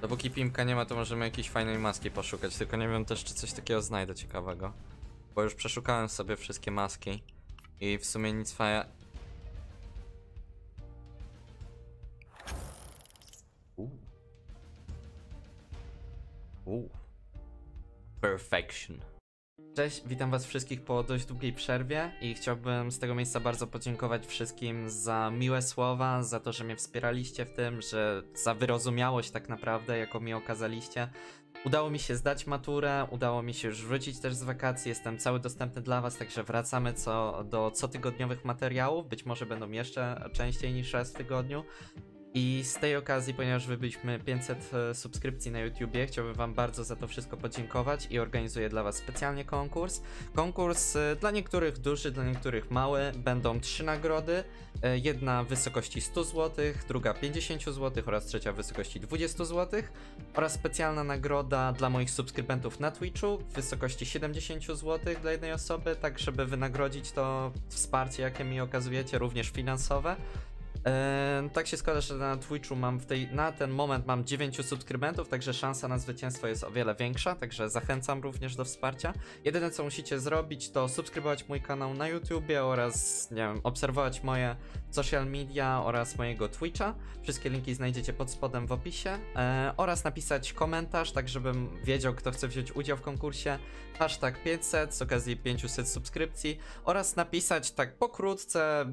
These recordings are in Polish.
Dopóki Pimka nie ma, to możemy jakiejś fajnej maski poszukać, tylko nie wiem też, czy coś takiego znajdę ciekawego. Bo już przeszukałem sobie wszystkie maski i w sumie nic faja... Uuu. Uuu. Perfection. Cześć, witam was wszystkich po dość długiej przerwie i chciałbym z tego miejsca bardzo podziękować wszystkim za miłe słowa, za to, że mnie wspieraliście w tym, że za wyrozumiałość tak naprawdę, jaką mi okazaliście. Udało mi się zdać maturę, udało mi się już wrócić też z wakacji, jestem cały dostępny dla was, także wracamy co, do cotygodniowych materiałów, być może będą jeszcze częściej niż raz w tygodniu. I z tej okazji, ponieważ wybyliśmy 500 e, subskrypcji na YouTubie, chciałbym Wam bardzo za to wszystko podziękować i organizuję dla Was specjalnie konkurs. Konkurs e, dla niektórych duży, dla niektórych mały. Będą trzy nagrody. E, Jedna w wysokości 100 zł, druga 50 zł oraz trzecia w wysokości 20 zł. Oraz specjalna nagroda dla moich subskrybentów na Twitchu w wysokości 70 zł dla jednej osoby, tak żeby wynagrodzić to wsparcie, jakie mi okazujecie, również finansowe. Tak się składa, że na Twitchu mam w tej, na ten moment mam 9 subskrybentów, także szansa na zwycięstwo jest o wiele większa, także zachęcam również do wsparcia. Jedyne co musicie zrobić to subskrybować mój kanał na YouTubie oraz, nie wiem, obserwować moje social media oraz mojego Twitcha. Wszystkie linki znajdziecie pod spodem w opisie eee, oraz napisać komentarz, tak żebym wiedział kto chce wziąć udział w konkursie. Hashtag 500 z okazji 500 subskrypcji oraz napisać tak pokrótce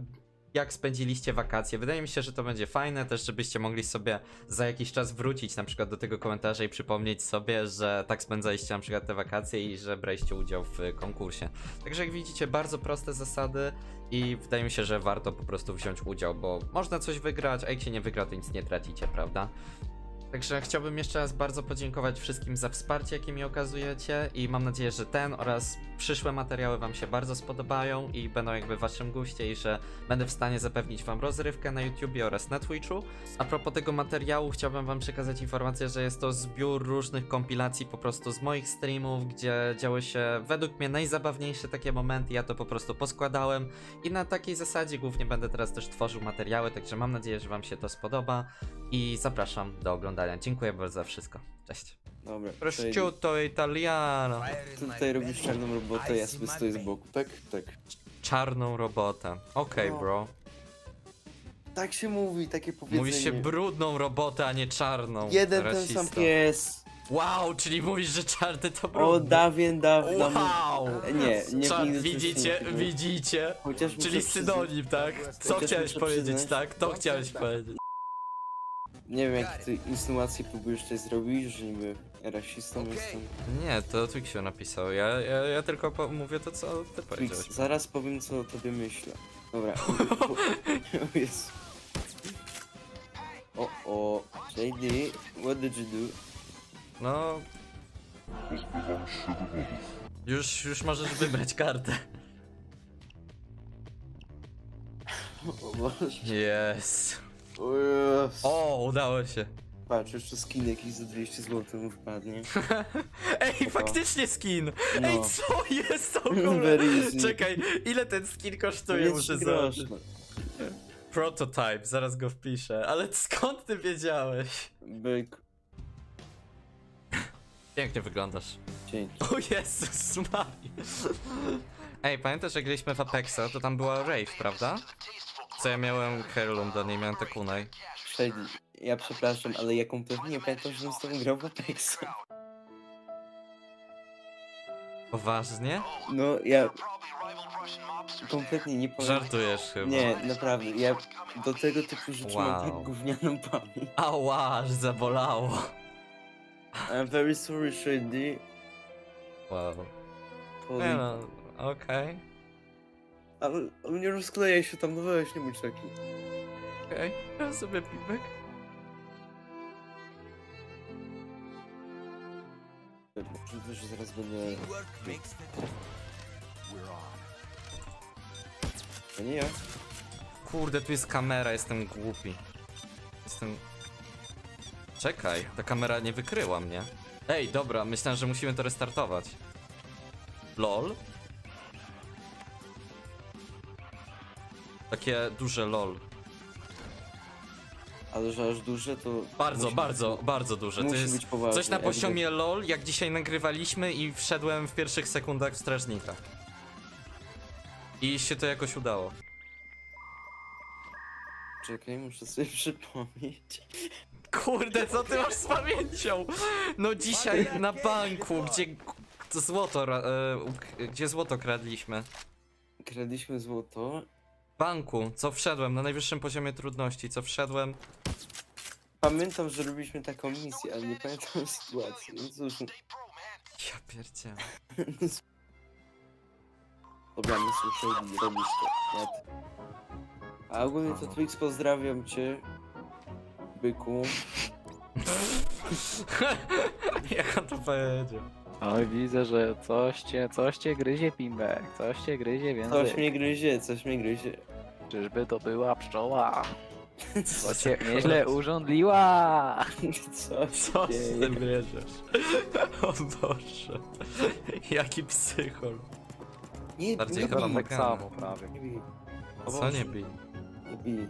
jak spędziliście wakacje. Wydaje mi się, że to będzie fajne też, żebyście mogli sobie za jakiś czas wrócić na przykład do tego komentarza i przypomnieć sobie, że tak spędzaliście na przykład te wakacje i że braliście udział w konkursie. Także jak widzicie, bardzo proste zasady i wydaje mi się, że warto po prostu wziąć udział, bo można coś wygrać, a jak się nie wygra, to nic nie tracicie, prawda? Także chciałbym jeszcze raz bardzo podziękować wszystkim za wsparcie, jakie mi okazujecie i mam nadzieję, że ten oraz przyszłe materiały wam się bardzo spodobają i będą jakby w waszym guście i że będę w stanie zapewnić wam rozrywkę na YouTubie oraz na Twitchu. A propos tego materiału chciałbym wam przekazać informację, że jest to zbiór różnych kompilacji po prostu z moich streamów, gdzie działy się według mnie najzabawniejsze takie momenty, ja to po prostu poskładałem i na takiej zasadzie głównie będę teraz też tworzył materiały, także mam nadzieję, że wam się to spodoba i zapraszam do oglądania. Dziękuję bardzo za wszystko. Cześć. Dobra. Prosciutto italiano. Ty tutaj robisz czarną robotę, ja sobie stoję z boku. Tak, tak. Czarną robotę. Okej, No. bro. Tak się mówi, takie powiedzenie. Mówi się brudną robotę, a nie czarną. Jeden ten Rasisto. sam pies. Wow, czyli mówisz, że czarny to brudny. O, dawien, dawno. Wow! Nie, nie Czar- widzicie, widzicie? Chociaż Czyli synonim, tak? Co chciałeś powiedzieć, przyznać- tak? To chciałeś powiedzieć. Nie wiem, jak ty insynuacje próbujesz tutaj zrobić, że niby rasistą jestem. Nie, to Twixio napisał. Ja, ja, ja tylko po- mówię to, co ty powiedziałeś. Zaraz powiem, co o tobie myślę. Dobra. o Jezu. O, o. JD, what did you do? No... Już, już możesz wybrać kartę. O Boże. Jest. O, udało się. Patrz, jeszcze skin jakiś za 200 zł mu wpadnie. Ej, faktycznie skin! No. Ej, co jest to ogóle? Czekaj, ile ten skin kosztuje? Muszę zobaczyć. Prototype, zaraz go wpiszę. Ale skąd ty wiedziałeś? Byk. Pięknie wyglądasz. Dzięki. O Jezus Maria. Ej, pamiętasz jak graliśmy w Apexa, to tam była Rave, prawda? Co ja miałem do niej, miałem te kunaj. Shady, ja przepraszam, ale ja kompletnie nie pamiętam, że z tobą grał w Apexa. Poważnie? No, ja... Kompletnie nie pamiętam. Żartujesz chyba. Nie, naprawdę, ja do tego typu rzeczy mam Wow. tak gównianą pamięć. Ała, aż zabolało. I'm very sorry, Shady. Wow. Nie no, okej. Ale, ale nie rozklejaj się tam, no weź, nie bądź taki. Okej, ja sobie pipek. Że zaraz będę... To nie ja. Kurde, tu jest kamera, jestem głupi. Jestem... Czekaj, ta kamera nie wykryła mnie. Ej, dobra, myślałem, że musimy to restartować. LOL? Takie duże LOL. Ale że aż duże to... Bardzo, musi bardzo, być, bardzo duże. To Musi jest być poważne. coś na ewidentnie. poziomie LOL, jak dzisiaj nagrywaliśmy i wszedłem w pierwszych sekundach w strażnika. I się to jakoś udało. Czekaj, muszę sobie przypomnieć. Kurde, co ty masz z pamięcią? No dzisiaj na banku, gdzie to złoto, e, gdzie złoto kradliśmy. Kradliśmy złoto. Banku, co wszedłem na najwyższym poziomie trudności, co wszedłem. Pamiętam, że robiliśmy taką misję, ale nie pamiętam sytuacji. No cóż, Ja pierdzielę. dobra, nie słyszeli, robisz to. Ja t- A ogólnie to Twix pozdrawiam cię. Byku. Jak on to powiedział? Oj, widzę, że coś cię, coś cię gryzie, Pimbek, coś cię gryzie, więc Coś mnie gryzie, coś mnie gryzie. czyżby to była pszczoła? Co cię nieźle urządliła! Coś Co się z tym bierzesz? O Boże. Jaki psychol. Nie, Bardziej nie chyba tak Morgana. samo prawie. nie bij. O Co Boże, nie bij? Nie bij.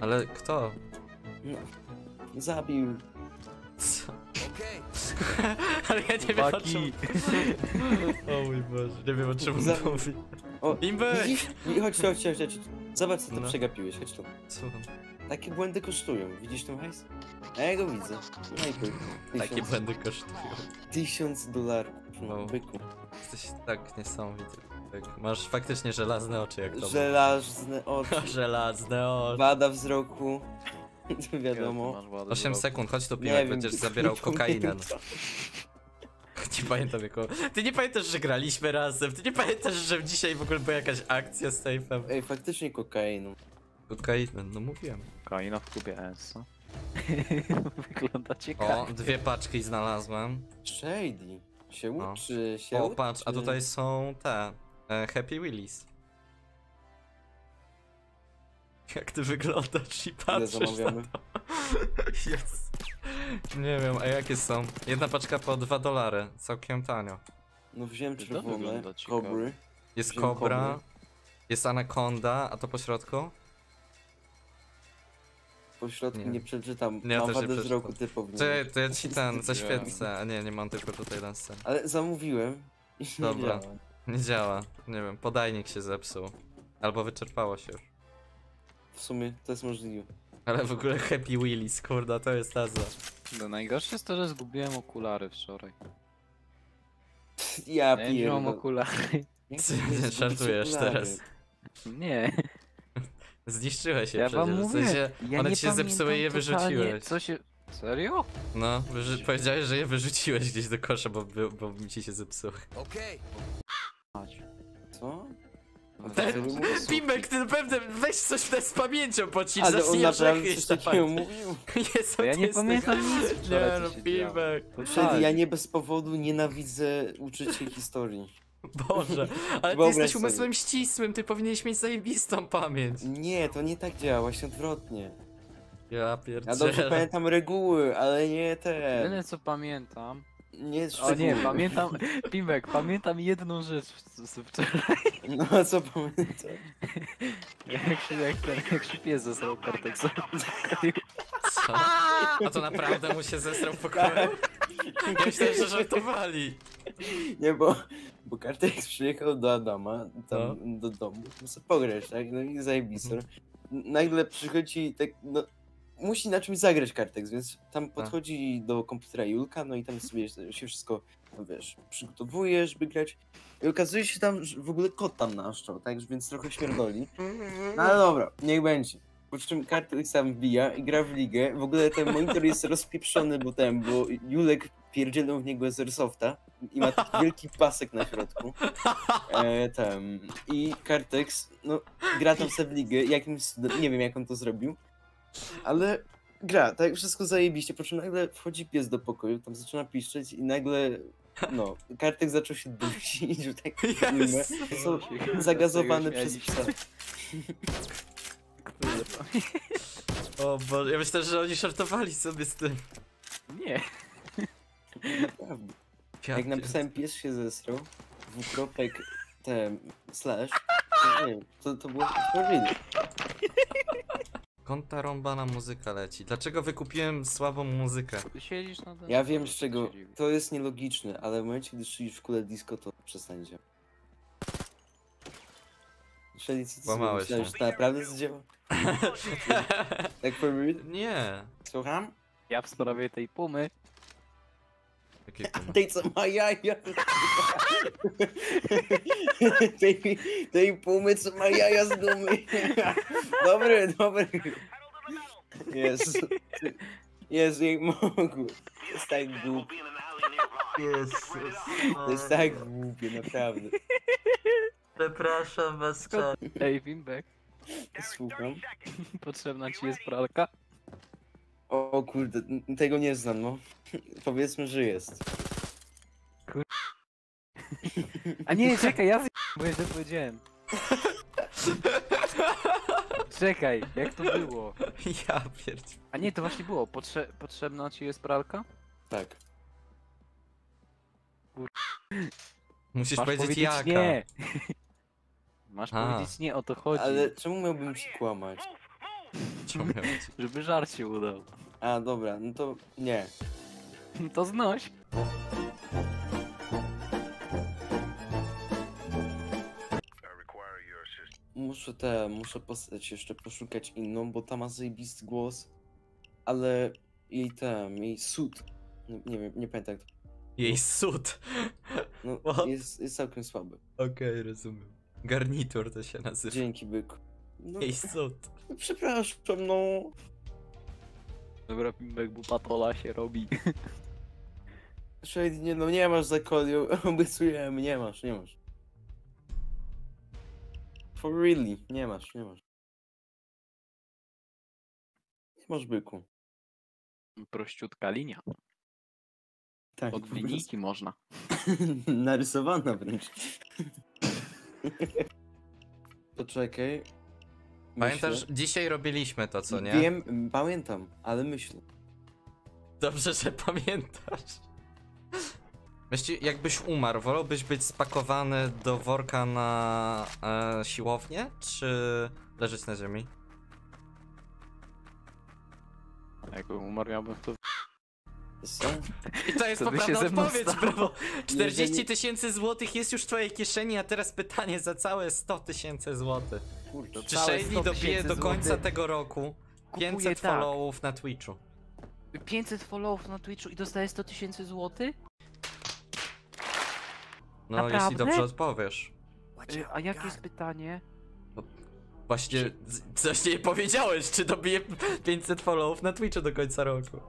Ale kto? No, zabił. Co? Ale ja nie wiem o czym... O mój Boże, nie wiem o czym on Za- mówi. O, Imbek! widzisz? I Chodź, tu, chodź, chodź, chodź. Zobacz, co to No. przegapiłeś, chodź tu. Słucham. Takie błędy kosztują. Widzisz ten hajs? A ja go widzę. No. Takie Tysiąc- błędy kosztują. Tysiąc dolarów. No. No. Byku. Jesteś tak niesamowity. Tak. Masz faktycznie żelazne oczy jak to. Żelazne oczy. Żelazne oczy. Wada wzroku. Wiadomo. Masz ładę 8 wzroku. sekund, chodź tu piłek, będziesz zabierał kokainę. pamiętam. Nie pamiętam jako... Ty nie pamiętasz, że graliśmy razem, ty nie pamiętasz, że dzisiaj w ogóle była jakaś akcja z Safe'em. Ej, faktycznie kokainą. Kokainę, no mówiłem. Kokaina w kubie S. Wygląda O, ciekawie. dwie paczki znalazłem. Shady. Się No. uczy, się O, uczy. patrz, a tutaj są te... E, Happy Willis. Jak ty wyglądasz i patrzysz na zamawiamy? to. Jest. Nie wiem, a jakie są? Jedna paczka po 2 dolary, całkiem tanio. No wziąłem czerwone, kobry. Jest Wziąłem kobra, kobry. jest anakonda, a to po środku? Po środku Nie. nie, przeczytam. Nie, Mam wadę wzroku. To, ja- to ja ci ten zaświecę, a nie, nie mam tylko tutaj scen. Ale zamówiłem. i nie Dobra. działa. Nie działa, nie wiem, podajnik się zepsuł. Albo wyczerpało się już. W sumie to jest możliwe. Ale w ogóle Happy Willis, kurda, to jest taza. No najgorsze jest to, że zgubiłem okulary wczoraj. Ja nie mam pierdolę. okulary. Jak Ty to jest nie zgubić żartujesz okulary? teraz. Nie, Zniszczyłeś je ja przecież, wam w mówię. sensie ja one nie ci się zepsuły i je pamiętam totalnie, wyrzuciłeś. Co się... Serio? No, powiedziałeś, że je wyrzuciłeś gdzieś do kosza, bo, by, bo mi ci się zepsuły. Mać. Co? Ten- Serio mówisz? Pimbek, ty naprawdę weź coś z pamięcią pocisz, Ale on zacznij naprawdę brzechać coś takiego mówił. Jezu, To ja nie pamiętam nic wczoraj, Nie co no, się działo. Pimbek, Wtedy ja nie bez powodu nienawidzę uczyć się historii. Boże, ale ty Wyobraź jesteś sobie. umysłem ścisłym, ty powinieneś mieć zajebistą pamięć. Nie, to nie tak działa, właśnie odwrotnie. Ja Ja dobrze pierdzielę. pamiętam reguły, ale nie te. Jedyne co pamiętam... Nie O nie, pamiętam... Pimbek, pamiętam jedną rzecz z- z wczoraj. No a co pamiętam? Jak się, jak ten, jak się pies zesrał karteksa. Co? A to naprawdę mu się zesrał w pokoju? Ja myślałem, że żartowali. Nie, bo, bo Kartek przyjechał do Adama, tam No. do domu, tam sobie pograć, tak? No i zajebistor. Nagle przychodzi tak, no... Musi na czymś zagrać Kartek, więc tam podchodzi do komputera Julka, no i tam sobie się wszystko, no wiesz, przygotowuje, żeby grać. I okazuje się tam, że w ogóle kot tam naszczał, tak? Więc trochę śmierdoli. No ale dobra, niech będzie. Po czym Kartek sam wbija i gra w ligę. W ogóle ten monitor jest rozpieprzony, bo ten, bo Julek pierdzielą w niego z Airsofta i ma taki wielki pasek na środku. E, ten. I Kartex, no, gra tam sobie w ligę, jakimś, nie wiem jak on to zrobił, ale gra, tak wszystko zajebiście, po czym nagle wchodzi pies do pokoju, tam zaczyna piszczeć i nagle, no, Kartex zaczął się dusić, że tak. Yes. Są zagazowany przez psa. O Boże, ja myślę, że oni żartowali sobie z tym. Nie. Naprawdę. Ja Jak napisałem pies się zesrał, dwukropek, ten, slash, to nie wiem, to, to było. Skąd ta rąbana muzyka leci? Dlaczego wykupiłem słabą muzykę? Ty siedzisz na tym. Ja wiem z czego. To jest nielogiczne, ale w momencie, gdy szyjesz w kule disco, to przestańcie. Czyli co ty sobie Łamałeś myślałeś, mnie. że to naprawdę zadziała? Tak for real? Nie. Słucham? Ja w sprawie tej pumy. Jakie kurwa. Tej co ma jaja. tej, tej pumy co ma jaja z dumy. dobry, dobry. Jezu. Jezu, jak mogło. To jest tak głupie. To jest tak głupie, naprawdę. Przepraszam was, Ej, Wimbek, Słucham. potrzebna ci jest pralka? O, kurde, tego nie znam, no. Powiedzmy, że jest. A nie, czekaj, ja z... bo jeszcze powiedziałem. Czekaj, jak to było? Ja pierdź. A nie, to właśnie było. Potrze potrzebna ci jest pralka? Tak. Musisz Masz powiedzieć powiedzieć jaka. nie. Masz A. powiedzieć nie, o to chodzi. Ale czemu miałbym się kłamać? Żeby żart się udał. A, dobra, no to nie. To znoś. Muszę te, muszę postać jeszcze poszukać inną, bo ta ma zajebisty głos, ale jej ten, jej sud, nie, nie wiem, nie pamiętam jak to, Jej sud. no, What? jest, jest całkiem słaby. Okej, rozumiem. Garnitur to się nazywa. Dzięki, byku. No, Jej sud. no przepraszam, no. Dobra, Pimbek, bo patola się robi. Shade, nie, no nie masz zakoniu, obiecujemy, nie masz, nie masz. For really, nie masz, nie masz. Nie masz byku. Prościutka linia. Tak, Od po prostu. linijki można. Narysowana wręcz. Poczekaj. Pamiętasz, Myślę. dzisiaj robiliśmy to, co nie? Wiem, pamiętam, ale myślę. Dobrze, że pamiętasz. Myśli, jakbyś umarł, wolałbyś być spakowany do worka na e, siłownię, czy leżeć na ziemi? Jakbym umarł, miałbym to... Co? I to jest Co poprawna odpowiedź, brawo! 40 Jeżeli- tysięcy złotych jest już w twojej kieszeni, a teraz pytanie za całe 100 tysięcy złotych. Kurczę. Czy Shady 100 dobije do końca złotych. tego roku Kupuję 500 tak. followów na Twitchu? 500 followów na Twitchu i dostaję 100 tysięcy złotych? No, jeśli Naprawdę? dobrze odpowiesz. A jakie jest pytanie? Właśnie, z- coś nie powiedziałeś, czy dobije 500 followów na Twitchu do końca roku.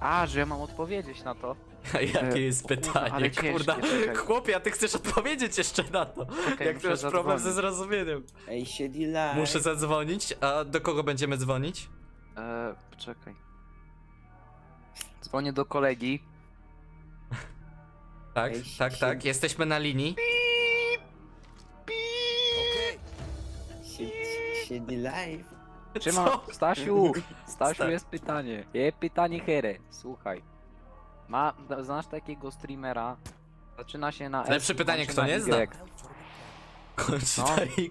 A, że ja mam odpowiedzieć na to. A jakie E, jest o kurwa, pytanie, ale ciężkie, kurda? czekaj. Chłopie, a ty chcesz odpowiedzieć jeszcze na to. Czekaj, Jak masz problem ze zrozumieniem? Ej, siedzi live. Muszę zadzwonić, a do kogo będziemy dzwonić? Eee, poczekaj. Dzwonię do kolegi. Tak, Ej, tak, tak, jesteśmy na linii. Sie- Siedzi live. Trzyma, Co? Stasiu, Stasiu Sta- jest pytanie. Jest pytanie here. Słuchaj. Ma, znasz takiego streamera? Zaczyna się na S, Lepsze pytanie, kończy kto na nie zna? Y. Kończy No. na Y.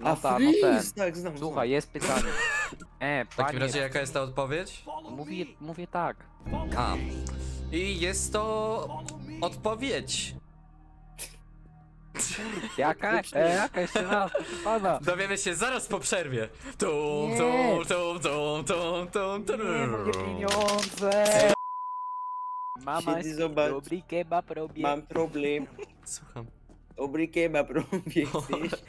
No A ta, no ten. freeze, tak, znam. Słuchaj, jest pytanie. E, W takim panie, razie jaka jest ta odpowiedź? mówię, mówię tak. A. I jest to odpowiedź. Jaka? E, jaka jeszcze raz, pana. Dowiemy się zaraz po przerwie. Tum, Nie. tum, tum, tum, tum, tum, tum. Nie, moje pieniądze. Mama Siedzi, zobacz. dobry kebab robię. Mam problem. Słucham. Dobry kebab robię, chcesz?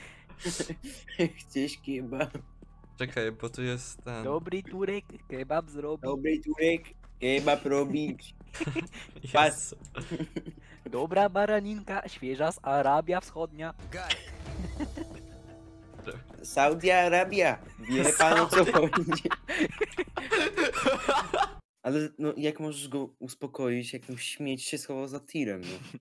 Chcesz kebab? Czekaj, bo tu jest ten... Dobry turek kebab zrobi. Dobry turek, kebab robić. Jezu. Dobra baraninka, świeża z Arabia Wschodnia. Saudi Arabia. Wie pan o co chodzi. Ale no, jak możesz go uspokoić, jak ten śmieć się schował za tirem, no.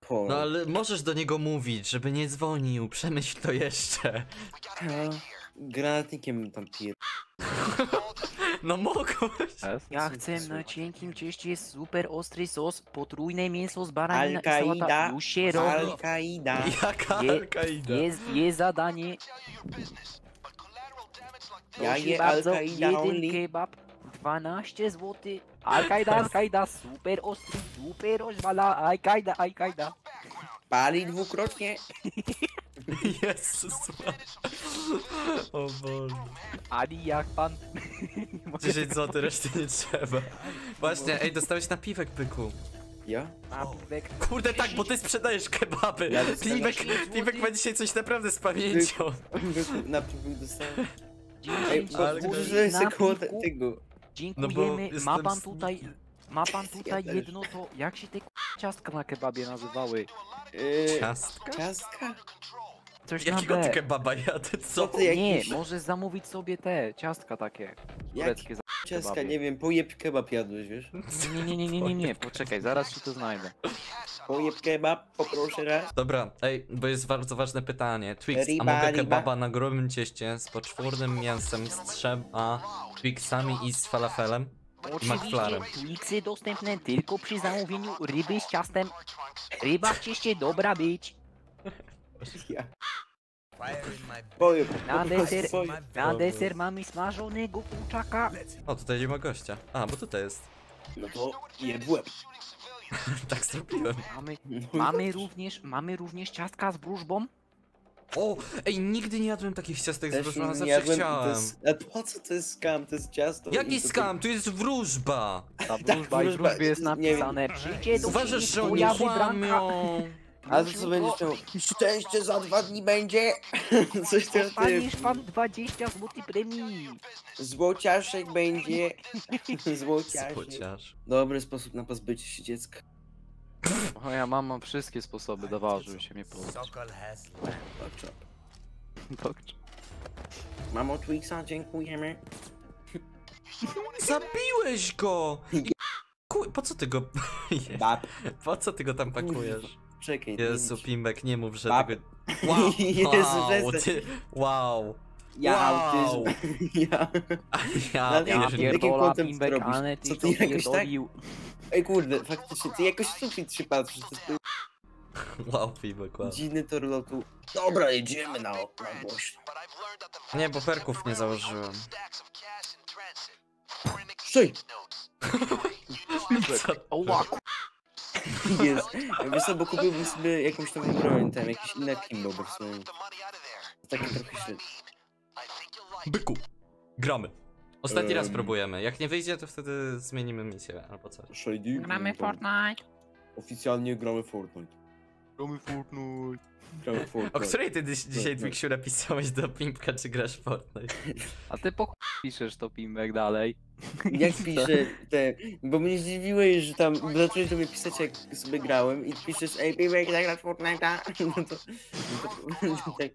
Po. No ale możesz do niego mówić, żeby nie dzwonił. Przemyśl to jeszcze. No, granatnikiem tam pier... No mogłeś. Ja chcę na cienkim cieście super ostry sos, potrójne mięso z baranina i sałata. Już się robi. Al-Qaida. Jaka Je- Al-Qaida? Jest, jest zadanie. Ja je bardzo, Al-Qaida jeden only. kebab, 12 zł. Al-Qaida, Al-Qaida, super ostry, super rozwala, Al-Qaida, Al-Qaida. Pali dwukrotnie. Jezus. O Boże. Ali jak pan. 10 zł, reszty nie trzeba. Właśnie, ej, dostałeś napiwek, byku. Ja? A, piwek. Kurde, tak, bo ty sprzedajesz kebaby. Ja dostałem Piwek, 10 złotych. Piwek ma dzisiaj coś naprawdę z pamięcią. Na pewno dostałem. 10 Ej, bo Ale- złotych na sobie koło te- piwku. tego. No Dziękujemy. bo ma jestem pan tutaj. Ma pan tutaj też. jedno to. Jak się te k- ciastka na kebabie nazywały? Yy, Ciastka? ciastka? Coś Jakiego na ty B. kebaba jadę, co? Co ty Nie, możesz zamówić sobie te ciastka takie. Tureckie za ciastka? kebabie. Nie wiem, pojeb kebab jadłeś, wiesz? Nie, nie, nie, nie, nie, nie, poczekaj, zaraz ci to znajdę. Pojeb kebab, poproszę raz. Dobra, ej, bo jest bardzo ważne pytanie. Twix, a Riba, mogę riba. kebaba na grubym cieście z poczwórnym mięsem, z trzema Twixami i z falafelem? Oczywiście McFlarem. Twixy dostępne tylko przy zamówieniu ryby z ciastem. Ryba w cieście dobra być. Ja. Deser, pojeb. na deser mamy smażonego kurczaka. O, tutaj nie ma gościa. A, bo tutaj jest. No to jeb w łeb. tak zrobiłem. Mamy, No i mamy również, mamy również ciastka z wróżbą. O, ej, nigdy nie jadłem takich ciastek z Też wróżbą, a nie zawsze jadłem, to chciałem. jest- A po co to jest skam? To jest ciasto. Jaki i to- skam? Tu jest wróżba! Ta wróżba i wróżba, wróżbie jest napisane. Przyjdzie do Uważasz, że oni kłamią? A to co będziesz miał? Szczęście za dwa dni będzie! Coś tam ty. Dostaniesz pan 20 zł premii. Złociaszek będzie. Złociaszek. Chociaż. Dobry sposób na pozbycie się dziecka. Moja mama wszystkie sposoby dawała, żeby się mnie pozbyć. Dobrze. Dobrze. Mamo Twixa, dziękujemy. Zabiłeś go! Ku... Po co ty go... Bab. po co ty go tam pakujesz? Czekaj. Jezu, idź. Pimbek, nie mów, że tego... Wow, Jezu, wow, ty... Wow. Ja Wow. autyzm. Ja. Ja, Ale Ja Jakim pierdolę. pierdola, kątem Pimbek, to robisz? ale ty Co to ty jakoś tak- pierdolił. Ej kurde, faktycznie, ty jakoś sufit się patrzysz, jest Wow, Pimbek, wow. dziwny tor lotu. Dobra, jedziemy na, na głośno. Nie, bo perków nie założyłem. Stój! Co? Oła. Jest. Wiesz co, bo kupiłbym sobie jakąś tam broń, tam jakiś inny kimbo, bo w sumie taki trochę średni. Byku. Gramy. Ostatni raz Em. próbujemy. Jak nie wyjdzie, to wtedy zmienimy misję albo coś. Shady. Gramy Fortnite. Oficjalnie gramy Fortnite. Gramy Fortnite. Gramy Fortnite. O której ty dziś, dzisiaj. Twixiu napisałeś do Pimpka, czy grasz w Fortnite? A ty po piszesz to Pimbek dalej. Jak piszę te, bo mnie zdziwiłeś, że tam zacząłeś do mnie pisać jak sobie grałem i piszesz ej Piłek zagrać Fortnite'a, no to, no to tak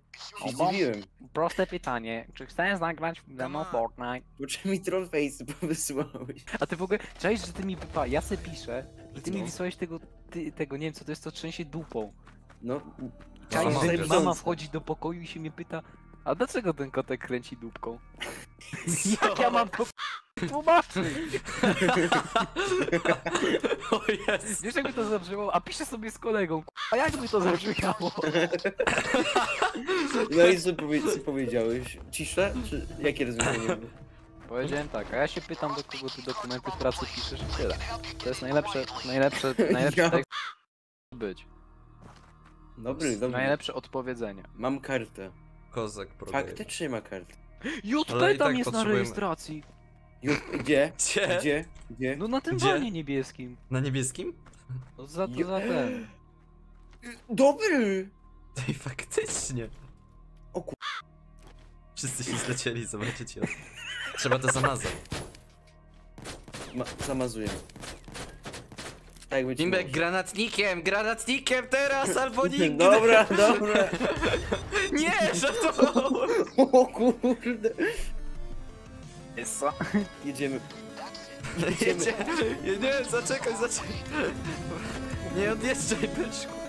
się bo- zdziwiłem. Proste pytanie, czy chcesz zagrać w demo Fortnite? Po czym mi trollface powysłałeś. A ty w ogóle, cześć, że ty mi wypa, ja se piszę i ty mi wysłałeś tego, ty, tego, nie wiem co to jest, to trzęsie dupą. No, mama że mama wchodzi do pokoju i się mnie pyta, a dlaczego ten kotek kręci dupką? Jak ja mam to tłumaczyć? o jest. Wiesz jakby to zabrzmiało? A piszę sobie z kolegą, a jakby to zabrzmiało? no i co, powie, co powiedziałeś? Ciszę? Czy jakie rozwiązanie? Powiedziałem tak, a ja się pytam do kogo ty dokumenty pracy piszesz i tyle. To jest najlepsze, najlepsze, najlepsze Ja- tak być. Dobry, dobry. Najlepsze odpowiedzenie. Mam kartę. Kozak prodaje. Faktycznie ma kartę. JP Ale i tam tak jest na potrzebujemy- rejestracji. Gdzie? Gdzie? Gdzie? Gdzie? No na tym Gdzie? wanie niebieskim. Na niebieskim? No za to za ten. Dobry! Ej, faktycznie. O ku- Wszyscy się zlecieli, zobaczycie. Trzeba to zamazać. Ma, zamazuję. Tak być może. granatnikiem, granatnikiem teraz albo nigdy! Dobra, dobra. Nie, żartowałem! O kurde. Esa. Jedziemy. Jedzie, nie, nie, zaczekaj, zaczekaj. Nie odjeżdżaj, byczku.